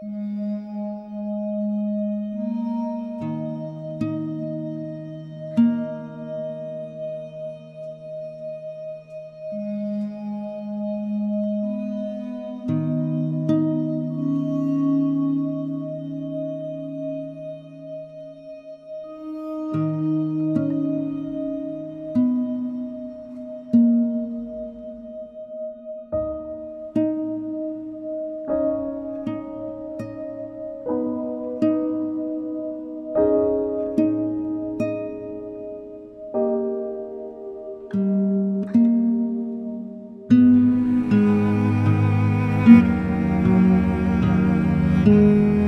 Música thank you.